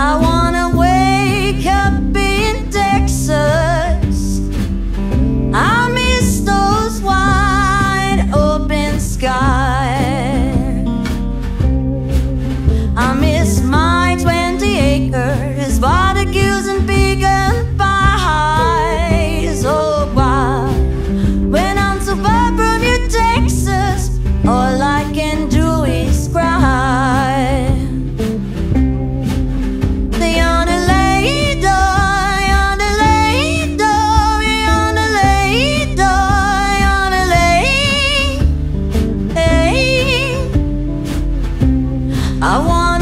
I want I want